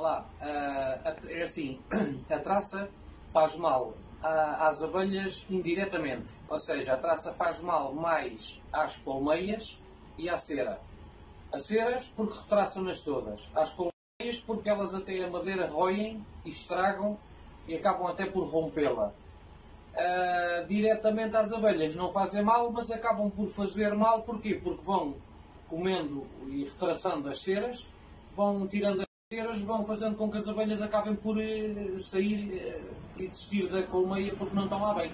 Olá, uh, é assim, a traça faz mal às abelhas indiretamente, ou seja, a traça faz mal mais às colmeias e à cera. As ceras porque retraçam-nas todas, às colmeias porque elas até a madeira roem e estragam e acabam até por rompê-la. Uh, diretamente às abelhas não fazem mal, mas acabam por fazer mal, porquê? Porque vão comendo e retraçando as ceras, vão tirando ceras, vão fazendo com que as abelhas acabem por uh, sair uh, e desistir da colmeia porque não estão lá bem.